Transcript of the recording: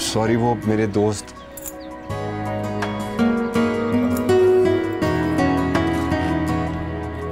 sorry वो मेरे दोस्त